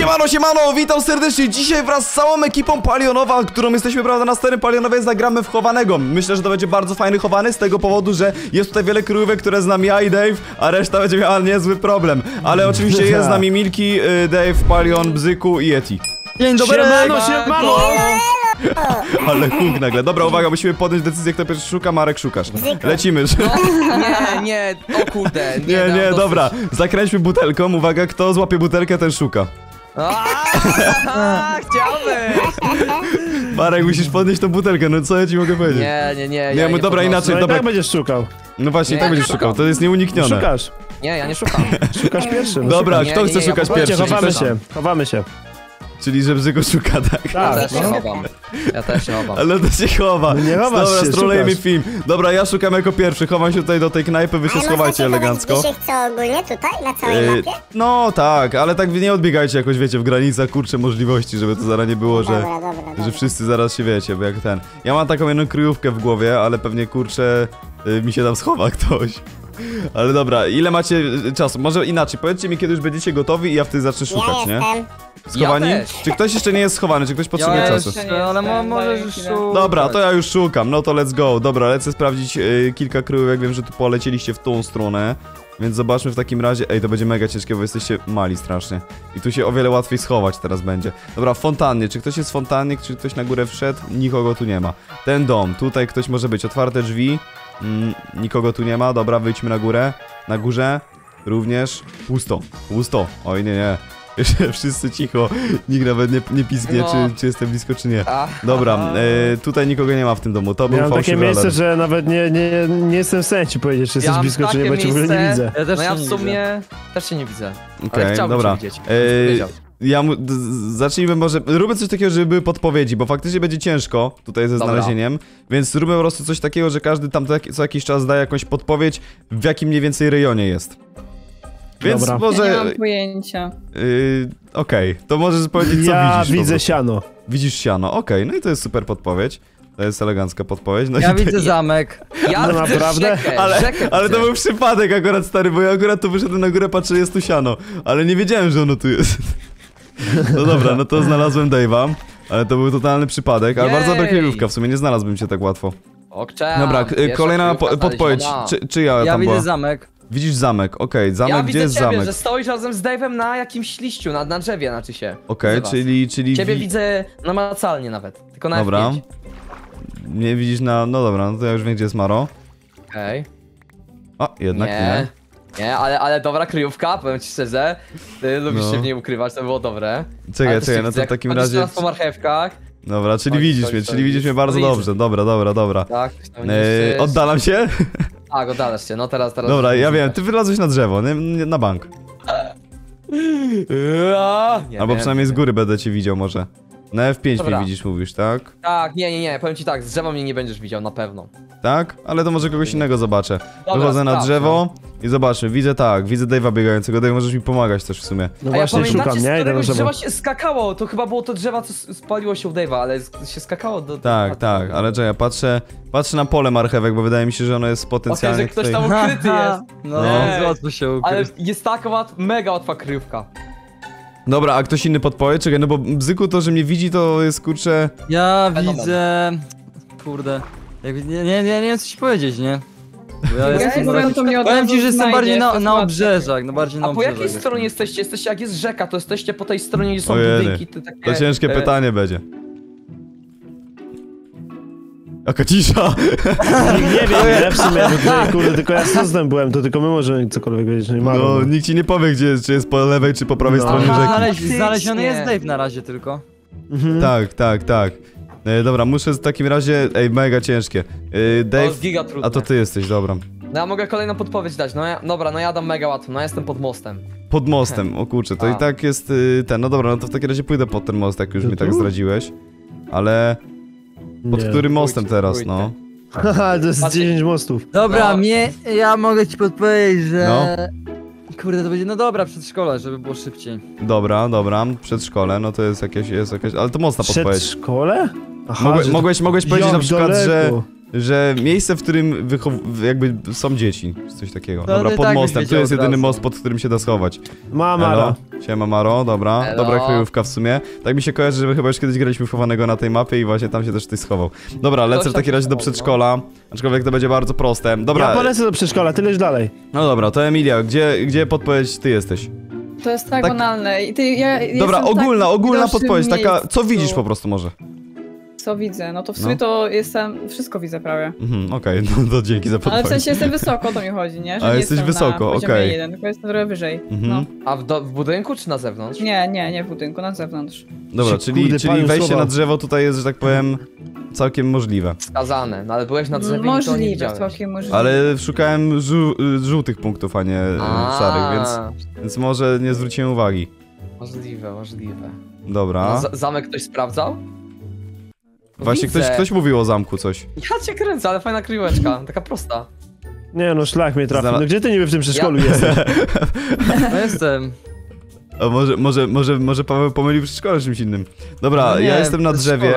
Siemano, siemano, witam serdecznie. Dzisiaj wraz z całą ekipą Palionowa, którą jesteśmy prawda na starym Palionowie, zagramy w chowanego. Myślę, że to będzie bardzo fajny chowany z tego powodu, że jest tutaj wiele kryjówek, które znam ja i Dave, a reszta będzie miała niezły problem. Ale oczywiście jest z nami Milki, y, Dave, Palion, Bzyku i Yeti. Dzień dobry! Siemano, siemano! Ale huk nagle. Dobra, uwaga, musimy podjąć decyzję, kto pierwszy szuka. Marek, szukasz. Lecimy. Nie, nie, o kurde, nie. Nie, nie, dobra. Zakręćmy butelką. Uwaga, kto złapie butelkę, ten szuka. Aaa, Chciałbyś! Marek, musisz podnieść tą butelkę, no co ja ci mogę powiedzieć? Nie, nie, nie. Nie, ja mu- dobra, podnoszę. inaczej. No i dobra. tak będziesz szukał. No właśnie, Nie, tak nie będziesz szukam. szukał, to jest nieuniknione. Szukasz. Nie, ja nie szukam. Szukasz pierwszy. No Dobra, Nie, kto nie, chce nie, ja szukać po pierwszy? chowamy się, chowamy się. Czyli, że Bzyko szuka, tak. Ja Tak, też się no. chowam. Ja też się chowam. Ale to się chowa. Nie chowasz Dobra, się, strolejmy szukasz. film. Dobra, ja szukam jako pierwszy, chowam się tutaj do tej knajpy, wy się Ale schowajcie elegancko. Się chce ogólnie tutaj, na całej Yy, mapie? no tak, ale tak wy nie odbiegajcie jakoś, wiecie, w granicach, kurcze możliwości, żeby to zaraz nie było, że... Dobra, dobra, dobra. Że wszyscy zaraz się wiecie, bo jak ten. Ja mam taką jedną kryjówkę w głowie, ale pewnie kurczę y, mi się tam schowa ktoś. Ale dobra, ile macie y, czasu? Może inaczej, powiedzcie mi kiedy już będziecie gotowi i ja wtedy zacznę szukać, ja nie? jestem. Schowani? Ja też. Czy ktoś jeszcze nie jest schowany? Czy ktoś potrzebuje ja czasu? jeszcze, ale mo możesz już szukać. Dobra, to ja już szukam, no to let's go. Dobra, lecę sprawdzić y, kilka kryjówek, wiem, że tu polecieliście w tą stronę. Więc zobaczmy w takim razie. Ej, to będzie mega ciężkie, bo jesteście mali strasznie. I tu się o wiele łatwiej schować teraz będzie. Dobra, fontannie. Czy ktoś jest w fontannie? Czy ktoś na górę wszedł? Nikogo tu nie ma. Ten dom, tutaj ktoś może być. Otwarte drzwi. Mm, nikogo tu nie ma. Dobra, wyjdźmy na górę. Na górze również pusto. Pusto. Oj, nie, nie. Jeszcze wszyscy cicho. Nikt nawet nie, nie pisknie, No. czy, czy jestem blisko, czy nie. Dobra, e, tutaj nikogo nie ma w tym domu. To był Miałem takie fałszywy miejsce, alarm. że nawet nie, nie, nie jestem w stanie ci powiedzieć, czy jesteś mam blisko, czy nie, takie bo cię w ogóle nie miejsce- widzę. Ja też no ja w sumie też się nie widzę. Okej, ale chciałbym dobra. cię widzieć. E, Wiedział. Ja mu, zacznijmy może, róbmy coś takiego, żeby były podpowiedzi, bo faktycznie będzie ciężko tutaj ze Dobra. znalezieniem, więc zróbmy po prostu coś takiego, że każdy tam tak, co jakiś czas daje jakąś podpowiedź, w jakim mniej więcej rejonie jest. Więc Dobra. może, Ja nie mam pojęcia. y, okej, to możesz powiedzieć, co Ja widzisz. po widzę siano. Widzisz siano, okej, no i to jest super podpowiedź. To jest elegancka podpowiedź. No Ja widzę zamek. Ja No widzę naprawdę? rzekę, Ale, rzekę ale to był przypadek akurat stary, bo ja akurat tu wyszedłem na górę, patrzę, jest tu siano. Ale nie wiedziałem, że ono tu jest. No dobra, no to znalazłem Dave'a. Ale to był totalny przypadek, ale bardzo dobra kryjówka, w sumie nie znalazłbym cię tak łatwo. Okczam, Dobra, k- pierwsza kolejna po, podpowiedź. znaleziona. Czy, czy ja, Ja tam widzę była? zamek. Widzisz zamek, okej, zamek, ja gdzie widzę jest ciebie, zamek? że stoisz razem z Dave'em na jakimś liściu, na, na drzewie znaczy się. Okej, czyli, czyli Ciebie wi- widzę namacalnie nawet, tylko na Dobra. F5. nie widzisz na... No dobra, no to ja już wiem, gdzie jest Maro. Okej. A, jednak nie. Nie. Nie, ale, ale dobra kryjówka, powiem ci szczerze. Ty lubisz No. się w niej ukrywać, to było dobre. Czekaj, czekaj, no to w takim razie... teraz po marchewkach. Dobra, czyli Chodź, widzisz mnie, czyli widzisz mnie bardzo No dobrze. Dobra, dobra, dobra. Tak, niszczysz. oddalam się? Tak, oddalasz się, no teraz, teraz. Dobra, ja wiem, ty wylazłeś na drzewo, nie, na bank. Nie Albo wiem. przynajmniej z góry będę cię widział może. Na F5 Dobra. mnie widzisz, mówisz, tak? Tak, nie, nie, nie, powiem ci tak, z drzewa mnie nie będziesz widział, na pewno. Tak? Ale to może kogoś innego zobaczę. Dobra, Wychodzę na drzewo i zobaczmy, widzę tak, widzę Dave'a biegającego. Dave, możesz mi pomagać też w sumie. No A ja właśnie, pamiętacie, szukam, z nie? Idę na któregoś drzewo. drzewa się skakało, to chyba było to drzewa, co s- spaliło się u Dave'a, ale z- się skakało do... Tak, tak, ale czekaj, patrzę, patrzę na pole marchewek, bo wydaje mi się, że ono jest Okej, potencjalnie że ktoś tutaj... tam ukryty jest. No, Nie. łatwo się Ale ukryć. jest taka łat, mega łatwa kryjówka. Dobra, a ktoś inny podpowie? Czekaj, no bo Bzyku to, że mnie widzi, to jest kurczę... Ja Fenomen. widzę... Kurde. Jak, nie, nie, nie, nie wiem co ci powiedzieć, nie? Bo ja Ja jestem bardziej... to mnie od Powiem ci, że jestem bardziej na, na obrzeżach, no bardziej na A po obrzeżach. jakiej stronie jesteście? Jesteście, jak jest rzeka, to jesteście po tej stronie, gdzie są Ojej, budynki, te takie... To ciężkie e, pytanie będzie. Jaka cisza! Nie wiem, nie, w sumie, tutaj, kurde, tylko ja z Sosnem byłem, to tylko my możemy cokolwiek wiedzieć, nie ma. No, nikt ci nie powie, gdzie jest, czy jest po lewej, czy po prawej No. stronie rzeki. Znaleziony jest Dave na razie tylko. Mhm. Tak, tak, tak. E, dobra, muszę w takim razie. Ej, mega ciężkie. E, Dave. jest giga trudne. A to ty jesteś, dobra. No ja mogę kolejną podpowiedź dać, no ja, dobra, no ja dam mega łatwo, no ja jestem pod mostem. Pod mostem, o kurczę, to A. i tak jest y, ten. No dobra, no to w takim razie pójdę pod ten most, jak już mi tak zdradziłeś. Ale pod Nie. którym mostem Pójdźcie, teraz, pójdźcie. no? Haha, to jest Patrzcie. 10 mostów. Dobra, No. mnie... Ja mogę ci podpowiedzieć, że... No. Kurde, to będzie... No dobra, przedszkole, żeby było szybciej. Dobra, dobra, przedszkole, no to jest jakieś, jest jakieś, ale to mocna podpowiedź. Przedszkole? Aha, Mogłe, że- mogłeś, mogłeś powiedzieć Jak na przykład, że, daleko. Że miejsce, w którym wychow- jakby są dzieci, coś takiego. No, dobra, ty pod tak mostem, tu jest jedyny most, pod którym się da schować. Mama, Elo, siema Maro, dobra, Elo. dobra kryjówka w sumie. Tak mi się kojarzy, że chyba już kiedyś graliśmy w chowanego na tej mapie i właśnie tam się też ktoś schował. Dobra, lecę w takim razie do przedszkola, aczkolwiek to będzie bardzo proste. Dobra, Ja polecę do przedszkola, ty leć dalej. no dobra, to Emilia, gdzie, gdzie podpowiedź ty jesteś? To jest tak, Tak- banalne. I ty, ja, Dobra, ogólna, tak ogólna podpowiedź, taka, co widzisz po prostu może? Co widzę? No to w No. sumie to jestem, wszystko widzę prawie. Mhm, okej, no to dzięki za Ale podpowiedź. w sensie jestem wysoko, o to mi chodzi, nie? Że A, nie jesteś jestem wysoko, okej. jeden, tylko jestem trochę wyżej. Mhm. No. A w, do, w budynku czy na zewnątrz? Nie, nie, nie w budynku, na zewnątrz. Dobra, czyli, kurde, czyli wejście słowa. na drzewo tutaj jest, że tak powiem, całkiem możliwe. Skazane, no ale byłeś na drzewie i to nie Możliwe, całkiem możliwe. Ale szukałem żół, żółtych punktów, a nie e, A, szarych, więc, więc może nie zwróciłem uwagi. Możliwe, możliwe. Dobra. No, zamek ktoś sprawdzał? Właśnie Widzę. ktoś, ktoś mówił o zamku coś. Ja cię kręcę, ale fajna kryjóweczka, taka prosta. Nie no, szlak mnie trafił. Znala- No gdzie ty niby w tym przedszkolu Ja- jesteś? No jestem. A może, może, może, może Paweł pomylił przedszkole z czymś innym. Dobra, No nie, ja jestem na drzewie.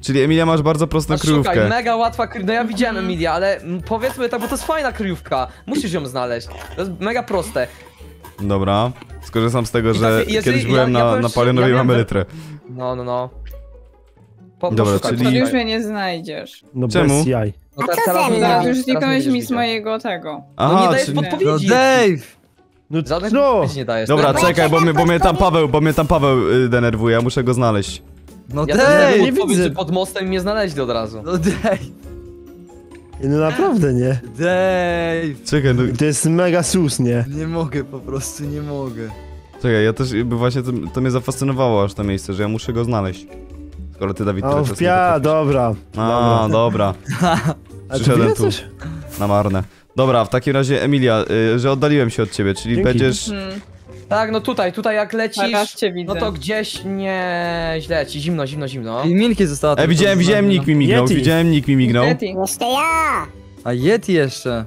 Czyli Emilia masz bardzo prostą No szukaj, kryjówkę. mega łatwa kryjówka. No ja widziałem Emilia, ale mm, powiedzmy tak, bo to jest fajna kryjówka. Musisz ją znaleźć. To jest mega proste. Dobra. Skorzystam z tego, I że tak, jeżeli- kiedyś ja- byłem ja na, powiem na szczerze, Palionowie ja mamy litrę. No, no, no. Po, Dobra, poszukaj, czyli- To poszukaj. już mnie nie znajdziesz. No Czemu? bez jaj. No, A te- co teraz już zniknąłeś mi z mojego tego. No Aha, nie dajesz czyli... No podpowiedzi. Dave! No Żadnych co? podpowiedzi nie dajesz. Dobra, No, czekaj, bo mnie, bo mnie tam Paweł, bo mnie tam Paweł y, denerwuje, ja muszę go znaleźć. No Ja dałem nie widzę. że pod mostem mnie znaleźli od razu. No Dave! No naprawdę nie. Dave! Czekaj, no, To jest mega sus, nie? Nie mogę, po prostu nie mogę. czekaj, ja też, jakby właśnie to, to mnie zafascynowało aż to miejsce, że ja muszę go znaleźć. Skoro ty, Dawid, O, potrafisz. dobra. A, dobra, A ty Przyszedłem tu. na marne. Dobra, w takim razie Emilia, y, że oddaliłem się od ciebie, czyli Dzięki. będziesz... Hmm, Tak, no tutaj, tutaj jak teraz lecisz, cię widzę. no to gdzieś nie źle ci, zimno, zimno, zimno. I Milki została E, tylko widziałem, widziałem, nikt mi mignął, Yeti. widziałem, nikt mi mignął. Yeti. Jeszcze ja! no. A Yeti jeszcze.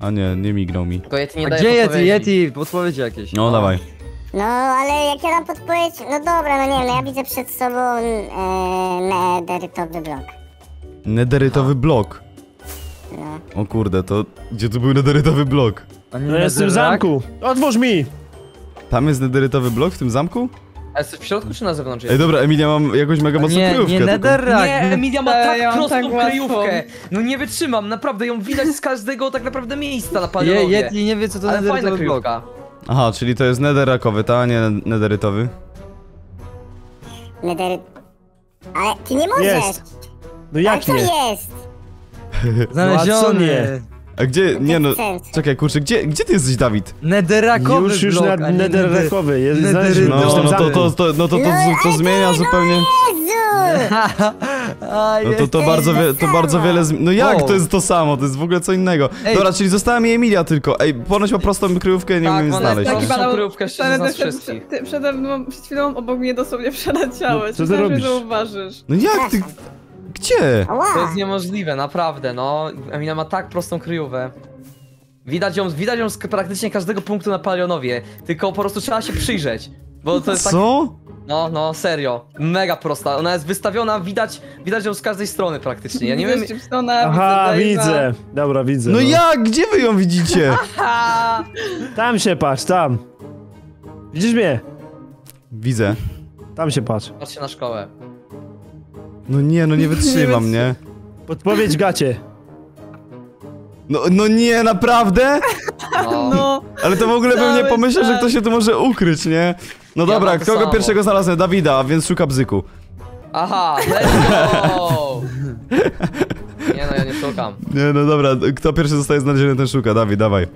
A nie, nie mignął mi. Tylko Yeti nie A daje gdzie Yeti? podpowiedzi. Yeti, podpowiedzi jakieś. No, dawaj. No, ale jak ja dam podpowiedź, no dobra, no nie wiem, no ja widzę przed sobą e, nederytowy blok. Nederytowy blok. No. O kurde, to... Gdzie tu był nederytowy blok? No jestem w Netherrack? zamku. Otwórz mi! Tam jest nederytowy blok w tym zamku? A jesteś w środku czy na zewnątrz? Ej, dobra, Emilia, mam jakąś mega mocną Nie, kryjówkę. nie Netherrack. Nie, Emilia ma Ja tak mam prostą tak kryjówkę. No nie wytrzymam, naprawdę ją widać z każdego tak naprawdę miejsca na Je, palionowie. Yeti nie wie co to Ale fajna Netherrackowy blok. Aha, czyli to jest netherrackowy, ta, a nie nederytowy. Nedery... Ale ty nie możesz! Jest. No Ale jak to nie? jest! No, a co Znaleziony. nie? A gdzie, nie no... Czekaj, kurczę, gdzie, gdzie ty jesteś, Dawid? Netherrackowy Już, już blok, na netherrackowy. Jest znaleźliśmy. No, no to, to, to, no to, to, to, to zmienia zupełnie... Jezu! A, No to, to, bardzo, wie, to bardzo wiele zmi- No jak Wow. to jest to samo? To jest w ogóle co innego. Ej. Dobra, czyli została mi Emilia tylko. Ej, ponoć ma prostą kryjówkę, nie Tak, umiem ona znaleźć. Taki banał, kryjówkę szczerze przed, z nas przed, wszystkich. ty przede mną, przed chwilą obok mnie dosłownie przeleciałeś. No, co ty Myślałem, że robisz? zauważysz. No jak ty... Gdzie? To jest niemożliwe, naprawdę, no. Emilia ma tak prostą kryjówkę. Widać ją, widać ją z praktycznie każdego punktu na palionowie, tylko po prostu trzeba się przyjrzeć. Bo to jest tak, Co? no, no, serio, mega prosta, ona jest wystawiona, widać, widać ją z każdej strony praktycznie, ja nie wiem, Chipsona, Aha, widzę Dave'a. widzę. Dobra, widzę. No jak? Gdzie wy ją widzicie? Tam się patrz, tam. Widzisz mnie? Widzę. Tam się patrz. patrzcie na szkołę. No nie, no nie wytrzymam, nie? Podpowiedź gacie. No, no nie, naprawdę? No. No, Ale to w ogóle bym nie pomyślał, że ktoś się tu może ukryć, nie? No Ja dobra, mam to kogo samo. pierwszego znalazłem? Dawida, więc szuka bzyku. Aha, let's go! Nie no, ja nie szukam. Nie, no dobra, kto pierwszy zostaje znaleziony, ten szuka. Dawid, dawaj.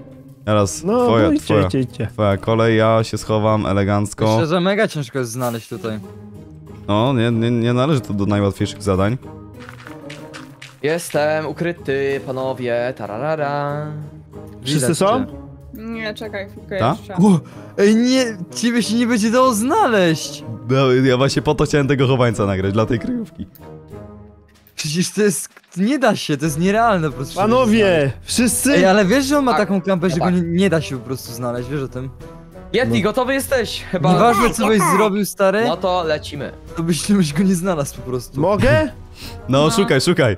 Teraz No, twoja, no idźcie, twoja, idźcie, idźcie. twoja kolej, ja się schowam elegancko. Myślę, że mega ciężko jest znaleźć tutaj. No, nie, nie, nie należy to do najłatwiejszych zadań. Jestem ukryty, panowie, tararara. Wszyscy Widać są? cię. Nie, czekaj chwilkę Ta? jeszcze. O, ej nie, ciebie się nie będzie dało znaleźć. No, ja właśnie po to chciałem tego chowańca nagrać, dla tej kryjówki. Przecież to jest, nie da się, to jest nierealne po prostu. Panowie, wszyscy? Ej, ale wiesz, że on ma Tak, taką kampę, że go tak. nie, nie da się po prostu znaleźć, wiesz o tym? Yeti, gotowy jesteś? Chyba. Nieważne co byś zrobił, stary, No to lecimy. to byś, byś go nie znalazł po prostu. Mogę? No, No. szukaj, szukaj.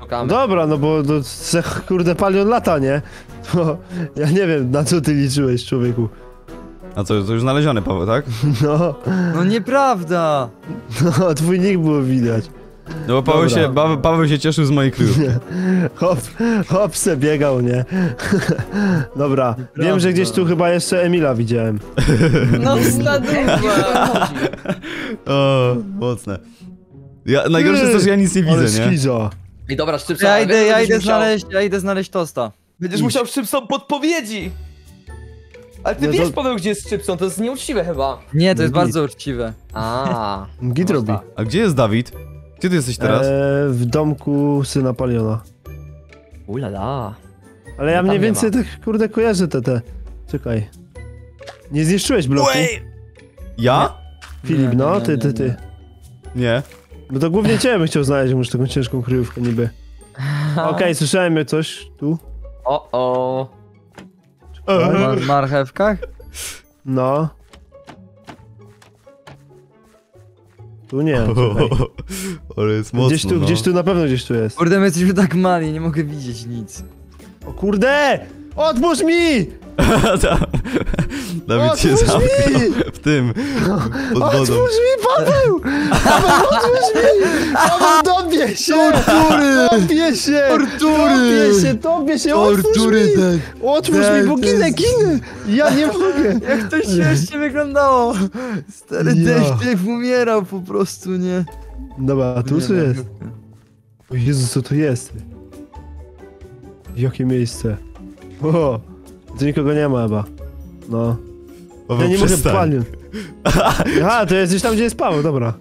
Szukamy. Dobra, no bo to se, kurde palion lata, nie? To ja nie wiem, na co ty liczyłeś, człowieku. A co, to już znaleziony Paweł, tak? No, No nieprawda! no twój nick było widać. No bo Paweł Dobra. się, Paweł, Paweł się cieszył z mojej kryjówki. Hop, hop se biegał, nie? Dobra, wiem, że gdzieś tu chyba jeszcze Emila widziałem. No staduwa. O, mocne. Ja, najgorsze jest to, że ja nic nie widzę, nie? skizo. I dobra, szczypsa. Ja idę, ja idę znaleźć, ja idę znaleźć tosta. Będziesz Idź. musiał szczypsą podpowiedzi! Ale ty No to- wiesz, Paweł, gdzie jest szczypsą, to jest nieuczciwe chyba. Nie, to jest bardzo uczciwe. A. Git robi. A gdzie jest Dawid? Gdzie ty jesteś teraz? E, w domku syna Paliona. Ulala. Ale ja No mniej nie więcej tak, kurde, kojarzę te, te. Czekaj. Nie zniszczyłeś bloku? Ja? Filip, Nie, no, nie, ty, nie, ty, nie. ty. Nie. No to głównie ciebie bym chciał znaleźć, masz taką ciężką kryjówkę niby. Okej, słyszałem coś tu. O, o. Mar marchewkach? No. Tu nie, czekaj. Ale jest mocno, Gdzieś tu, no. gdzieś tu na pewno gdzieś tu jest. Kurde, my jesteśmy tak mali, nie mogę widzieć nic. O kurde! Otwórz mi! Dawid się zamknął mi! w tym, pod wodą. Otwórz mi, Paweł! Paweł, otwórz mi! Paweł, dobie się! Tortury! Topie się! Tortury! Topie się, topie się! Otwórz mi! Otwórz mi, bo ginę, jest- ginę! Ja nie mogę! Jak to śmiesznie wyglądało! Stary Ja. Dave umierał po prostu, nie? Dobra, a tu co jest? O Jezu, co to jest? Jakie miejsce? O, tu nikogo nie ma chyba. No. Paweł, Ja nie mogę przestań. palić. Aha, to jest gdzieś tam, gdzie jest Paweł, dobra.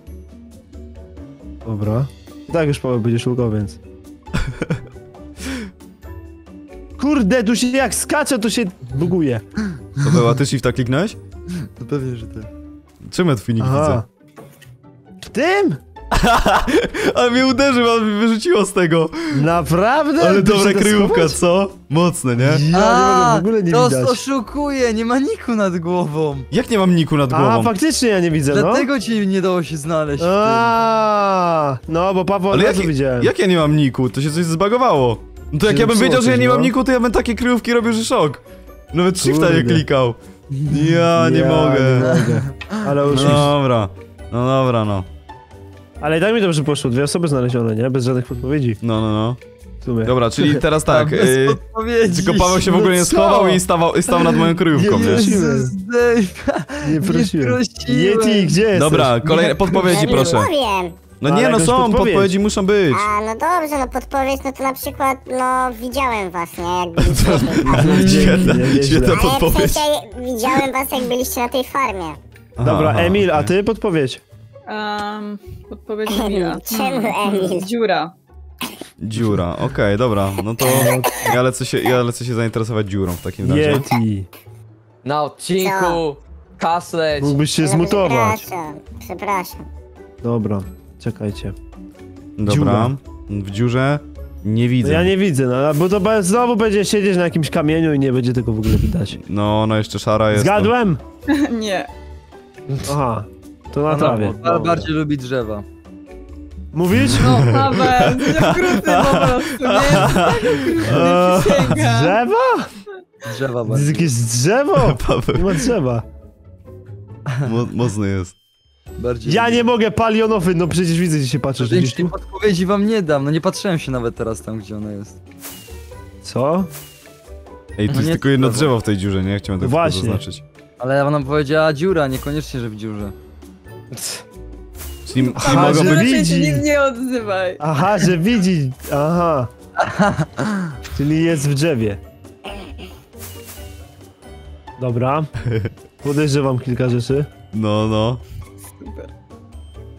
Dobra. I tak już Paweł będzie szukał, więc... Kurde, tu się jak skacze, to się buguje. Paweł, a ty shifta kliknąłeś? No pewnie, że tak. Czemu ja twój nick widzę? W tym? Ale mnie uderzył, ale mnie wyrzuciło z tego. Naprawdę? Ale dobra kryjówka, schować? co? Mocne, nie? Ja nie mogę, w ogóle nie to widać. oszukuje, nie ma niku nad głową. Jak nie mam niku nad A, głową? faktycznie ja nie widzę, no. Dlatego ci nie dało się znaleźć. w tym. A, no bo Paweł od Ale razu jak, widziałem. jak ja nie mam niku? To się coś zbagowało. No to jak Się ja bym zepsuło wiedział, że ja coś, nie mam no. niku, to ja bym takie kryjówki robił, że szok. Nawet shifta nie Kurde. klikał. Ja nie mogę. Nie mogę. Ale już. Dobra. No dobra, no. Ale tak mi dobrze poszło, dwie osoby znalezione, nie? Bez żadnych podpowiedzi. No, no, no. W sumie. Dobra, czyli teraz tak. Bez y, podpowiedzi. tylko Paweł się w ogóle nie No schował i stawał, i stał nad moją kryjówką, Nie nie? wierzę. Jezus. Nie prosiłem. prosiłem. Yeti, gdzie jesteś? Dobra, kolejne podpowiedzi, proszę. powiem. No Ale nie, no są, podpowiedź. podpowiedzi muszą być. A, no dobrze, no podpowiedź, no to na przykład, no widziałem was, nie, jak byliście. Świetna, świetna Ale w podpowiedź. sensie, widziałem was, jak byliście na tej farmie. Dobra, Aha, Emil, a ty podpowiedź. Um, podpowiedź Emila. Czemu Emil? Dziura. Dziura, okej, dobra, no to ja lecę, się, ja lecę się zainteresować dziurą w takim razie. Yeti. Na odcinku. Kasleć. Mógłbyś się No, zmutować. Przepraszam, przepraszam. Dobra, czekajcie. Dobra, Dziura. w dziurze nie No widzę. ja nie widzę, no bo to znowu będzie siedzieć na jakimś kamieniu i nie będzie tego w ogóle widać. No, no jeszcze szara jest. Zgadłem? Nie. Aha, to na No, trawie. no, bardziej lubi drzewa. Mówisz? No, Paweł, nie okrutny po prostu, nie? Przysięgam. Drzewa? Drzewa To jest bardziej. jakieś drzewo? No. Paweł, Nie ma drzewa. mo mocny jest. bardziej Ja nie mogę palionowy, no przecież widzę, gdzie się patrzysz. Większej tu? podpowiedzi wam nie dam, no nie patrzyłem się nawet teraz tam, gdzie ona jest. Co? Ej, tu No jest tylko jedno drzewo. w tej dziurze, nie? Chciałem to zaznaczyć. Ale ona powiedziała dziura, niekoniecznie, że w dziurze. Czyli, czyli Aha, mogą że być... Widzi. nie, nie odzywaj. Aha, że widzi. Aha. Czyli jest w drzewie. Dobra. Podejrzewam kilka rzeczy. No, no. Super.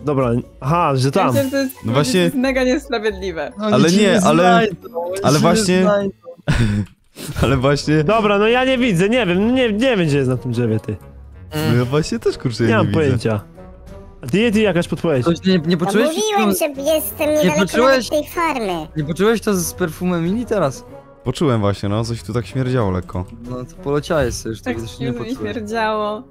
Dobra, aha, że Ja tam. myślę, że to jest, No właśnie- to jest mega niesprawiedliwe. No, Ale nie, ale- znajdą, oni ale właśnie- nie znajdą. Ale właśnie... Dobra, no ja nie widzę, nie wiem, nie, nie wiem gdzie jest na tym drzewie, ty. No ja właśnie też, kurczę, Nie ja mam nie widzę. pojęcia. Ty jakaś podpowiedź. Ktoś nie, nie No poczułeś? mówiłem, że jestem niedaleko poczułeś? nawet tej farmy. Nie poczułeś to z perfumem Mini teraz? Poczułem właśnie, no, coś tu tak śmierdziało lekko. No to poleciałeś sobie, już Tak się nie nie poczułeś. śmierdziało.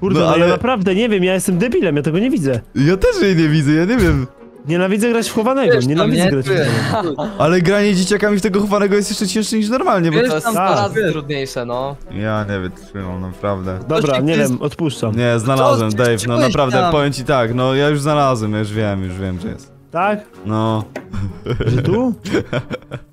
Kurde, No, no, ale- ja naprawdę nie wiem, ja jestem debilem, ja tego nie widzę. Ja też jej nie widzę, ja nie wiem. Nienawidzę grać w chowanego, Wiesz nienawidzę nie? grać w chowanego. Ale granie dzieciakami w tego chowanego jest jeszcze cięższe niż normalnie, bo Wiesz, To jest tam 100 tak. razy trudniejsze, no. Ja nie wytrzymam, naprawdę. Dobra, nie wiem, odpuszczam. Nie, znalazłem? Dave, no naprawdę, powiem ci tak, no ja już znalazłem, ja już wiem, już wiem, że jest. Tak? No. Że tu?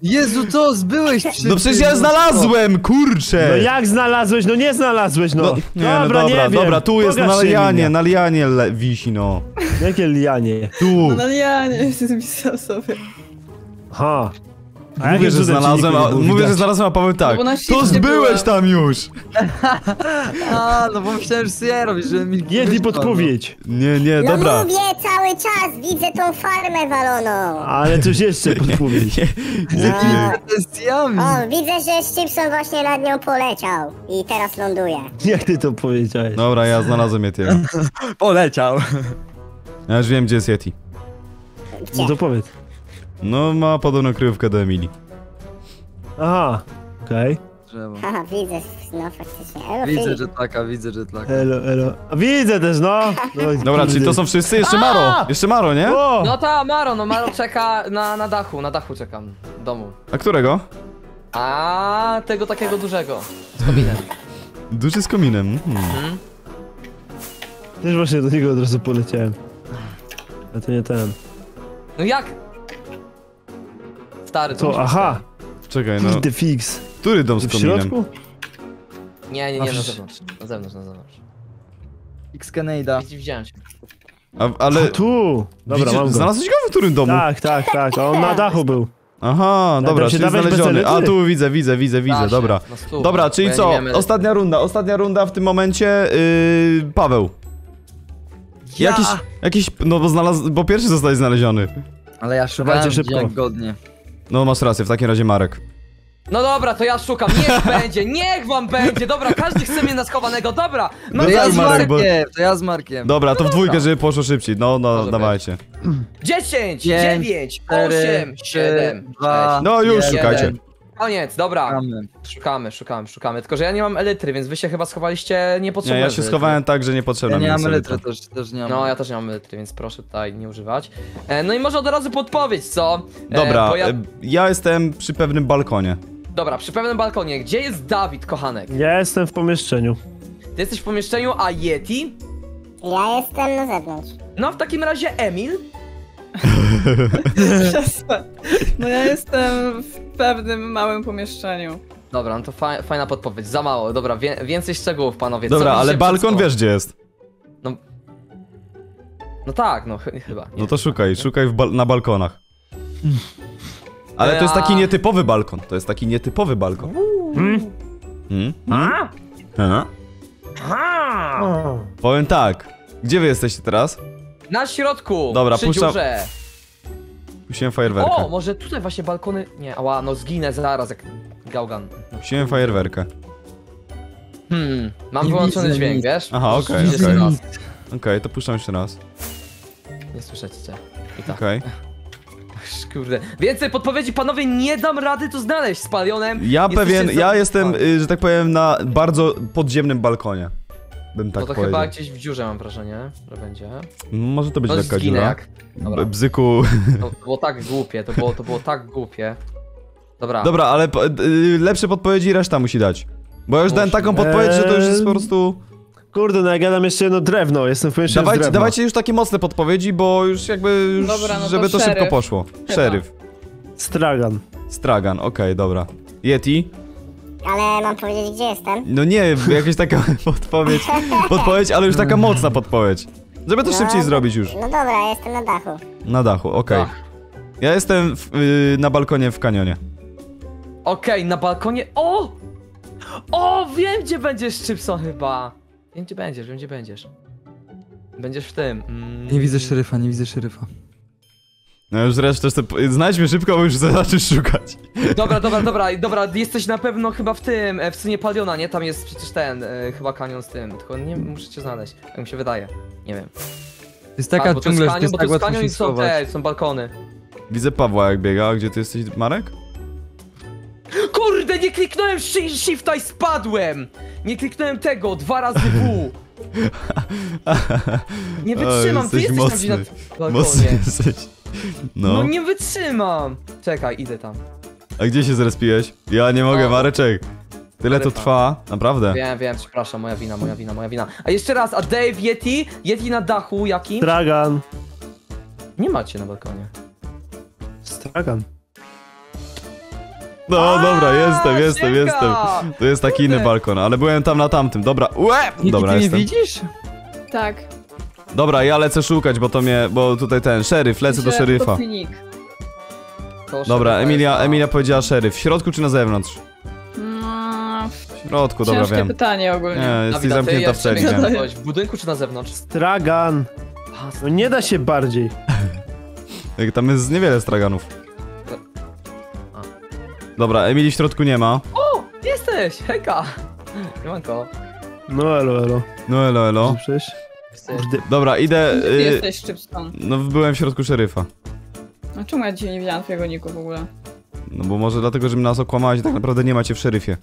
Jezu, co? Zbyłeś przy No przecież ja no znalazłem, kurczę! No jak znalazłeś? No nie znalazłeś, no. No, nie, no dobra, dobra, nie wiem. dobra, tu jest Pokaż na się lianie, na lianie le- wisi, no. Jakie lianie? Tu. No ja nie pisał sobie. Ha. A Mówię, że znalazłem, a, mówię, że znalazłem, a Paweł tak. No To zbyłeś tam już! A, no bo myślałem, że sobie robisz, że mi... Jedli podpowiedź. Nie, nie, No dobra. mówię cały czas, widzę tą farmę waloną. Ale coś jeszcze podpowiedź. No. To jest jami. O, widzę, że Szczypson właśnie nad nią poleciał i teraz ląduje. Jak ty to powiedziałeś? Dobra, ja znalazłem Yetiego. Poleciał. Ja już wiem, gdzie jest Yeti. Gdzie? No to powiedz. No, ma podobną kryjówkę do Emilii. Aha. Okej. Drzewo. Haha, widzę, no faktycznie. Elo, Widzę, Filip. że taka, widzę, że taka. Elo, elo. A widzę też, no. no Dobra, czyli to są wszyscy? Jeszcze Maro! Jeszcze Maro, nie? O! No ta Maro, no Maro czeka na, na dachu, na dachu czekam. W domu. A którego? A tego takiego dużego. Z kominem. Duży z kominem. Hmm. Też właśnie do niego od razu poleciałem. A to nie ten. No jak? Stary, to To, aha. Czekaj, no. Kurde fix. Który dom z W kominem? środku? Nie, nie, nie, na zewnątrz. Na zewnątrz, na zewnątrz. X Canada. Widziałem cię. A, ale... A tu. Dobra, widzisz, mam go. Znalazłeś go w którym domu? Tak, tak, tak. A on na dachu był. Aha, dobra, tam się czyli dawać bez znaleziony. A tu widzę, widzę, widzę, widzę, się, dobra. na stół, Dobra, czyli ja nie co? miałem elektryki. Ostatnia runda, ostatnia runda w tym momencie. Yy, Paweł. Jakiś, jakiś, no bo znalazł, bo pierwszy zostaje znaleziony. Ale ja szukałem Dawajcie szybko. jak godnie. No masz rację, w takim razie Marek. No dobra, to ja szukam, niech będzie, niech wam będzie, dobra, każdy chce mnie na schowanego, dobra! No To No ja tak, z Markiem, to ja z Markiem. Dobra, to w dwójkę, żeby poszło szybciej. No, no, Może dawajcie. 10, Pięć, 9, 8, 7, dwa, 6. No już, szukajcie. Koniec, dobra. Szukamy. Szukamy, szukamy, szukamy. Tylko, że ja nie mam elitry, więc wy się chyba schowaliście Nie, niepotrzebnie. ja się schowałem tak, że niepotrzebna Ja mi nie jest mam elitra. elitry, też, też nie mam. No, ja też nie mam elitry, więc proszę tutaj nie używać. E, no i może od razy podpowiedź, co? E, Dobra, bo ja... ja... ja jestem przy pewnym balkonie. Dobra, przy pewnym balkonie. Gdzie jest Dawid, kochanek? Ja jestem w pomieszczeniu. Ty jesteś w pomieszczeniu, a Yeti? Ja jestem na zewnątrz. No, w takim razie Emil? Przestań. No ja jestem w pewnym małym pomieszczeniu. Dobra, no to fa fajna podpowiedź, za mało. Dobra, wie więcej szczegółów, panowie. Co Dobra, widzicie ale balkon wiesz gdzie jest. No tak, no ch chyba. nie. No to szukaj, szukaj w bal na balkonach. Ale to jest taki nietypowy balkon. To jest taki nietypowy balkon. Hmm? Hmm? A? Powiem tak. Gdzie wy jesteście teraz? Na środku! Dobra, przy puszczam- dziurze. Puściłem fajerwerkę. O, może tutaj właśnie balkony... Nie, ała, no zginę zaraz jak gałgan. Puściłem fajerwerkę. Hmm, mam Nie wyłączony widzę dźwięk, nic. wiesz? Aha, okej, Jeszcze okej. raz. Okej, to puszczam jeszcze raz. Nie słyszecie cię. I tak. Okej. Kurde. Więcej podpowiedzi, panowie, nie dam rady tu znaleźć z palionem. Ja Jesteście pewien, za- ja jestem, A, y, że tak powiem, na bardzo podziemnym balkonie. Bym tak No to powiedział. chyba gdzieś w dziurze mam wrażenie, że będzie. Może to być lekka zginę dziura. jak... Dobra. Bzyku. To było tak głupie, to było, to było tak głupie. Dobra. Dobra, ale po- y, lepsze podpowiedzi reszta musi dać. Bo ja już dałem taką podpowiedź, że to już jest po prostu... Kurde, no jak ja dam jeszcze jedno drewno, jestem w pomieszczeniu Dawajcie, dawajcie już takie mocne podpowiedzi, bo już jakby, już, Dobra, no to żeby to szybko szeryf. poszło. Szeryf. Stragan. Stragan, okej, dobra. Yeti? Ale mam powiedzieć, gdzie jestem? No nie, jakaś taka podpowiedź, podpowiedź, ale już taka mocna podpowiedź. Żeby to No, szybciej zrobić już. No dobra, jestem na dachu. Na dachu, okej. Dach. Ja jestem w, y, na balkonie w kanionie. Okej, na balkonie. O! O, wiem gdzie będziesz, Chipson chyba. Wiem gdzie będziesz, wiem gdzie będziesz. Będziesz w tym. Mm. Nie widzę szeryfa, nie widzę szeryfa. No już zresztą, te- znajdź mnie szybko, bo już zaczniesz szukać. Dobra, dobra, dobra, dobra, jesteś na pewno chyba w tym, e, w synie Paliona, nie? Tam jest przecież ten, e, chyba kanion z tym, tylko nie muszę cię znaleźć, jak mi się wydaje. Nie wiem. To jest taka Tak, bo to jest dżungla, że to kanion, bo to tak jest kanion i są te, są balkony. Widzę Pawła jak biega, a gdzie ty jesteś, Marek? Kurde, nie kliknąłem shi- shifta i spadłem! Nie kliknąłem tego, dwa razy W. Nie O, wytrzymam, ty jesteś jesteś tam mocny. gdzieś na Mocny balkonie. jesteś. No. No. nie wytrzymam! Czekaj, idę tam. A gdzie się zrespiłeś? Ja nie mogę. Mareczek. Tyle to trwa, naprawdę. Wiem, wiem, przepraszam, moja wina, moja wina, moja wina. A jeszcze raz, a Dave, Yeti? Yeti na dachu jakim? Stragan. Nie macie na balkonie. Stragan. No dobra, jestem, A, jestem, jestem. To jest taki Kurde. inny balkon, ale byłem tam na tamtym. Dobra, łe! Dobra, ty mnie jestem. widzisz? Tak. Dobra, ja lecę szukać, bo to mnie, bo tutaj ten, szeryf, lecę do szeryfa. Dobra, Emilia, jest. Emilia powiedziała szeryf. W środku czy na zewnątrz? No, W środku, dobra, ciężkie wiem. pytanie ogólnie. Nie, jesteś Dawid, a ty zamknięta w jeszcze celi, że byłeś W budynku czy na zewnątrz? Stragan. No nie da się bardziej. Jak Tam jest niewiele straganów. Dobra, Emilii w środku nie ma. O, jesteś! Hejka! Siemanko. No elo, elo. No elo, elo. Może Kurde. Dobra, idę... Gdzie ty Y, jesteś, no byłem w środku szeryfa. A czemu ja dzisiaj nie widziałam twojego niku w ogóle? No bo może dlatego, że mnie nas okłamałeś i tak naprawdę nie macie w szeryfie.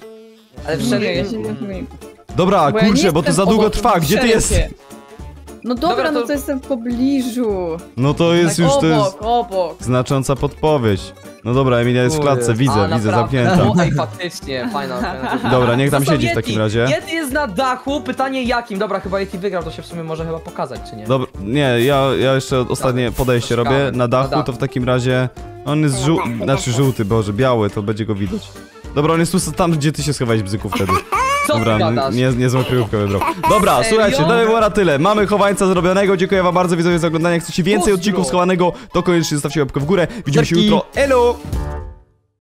Ale w Nie, ja szeryfie... się nie widziałam twojego niku. Dobra, Bo ja nie kurczę, bo to jestem za długo obok, trwa, gdzie ty jest? szeryfie. No dobra, Dobra, no to- to jestem w pobliżu. No to jest tak już, to obok, jest obok. znacząca podpowiedź. No dobra, Emilia jest w klatce, widzę, A, widzę, naprawdę? zamknięta. O, ej, faktycznie, fajna. fajna. Dobra, niech tam Zostaw siedzi w Yeti. takim razie. Yeti jest na dachu, pytanie jakim? Dobra, chyba Yeti wygrał, to się w sumie może chyba pokazać, czy nie? Dobra, nie, ja, ja jeszcze ostatnie Dobra, podejście robię na dachu, to w takim razie on jest żół... znaczy żółty, boże, biały, to będzie go widać. Dobra, on jest tu tam, gdzie ty się schowałeś bzyku wtedy. Co Dobra, ty gadasz? nie, niezłą kryjówkę wybrał. Dobra, Serio? słuchajcie, to było na tyle. Mamy chowańca zrobionego, dziękuję wam bardzo widzowie za oglądanie. Jak chcecie więcej Pozdro. odcinków schowanego, to koniecznie zostawcie łapkę w górę. Widzimy się Dzięki. jutro. Elo!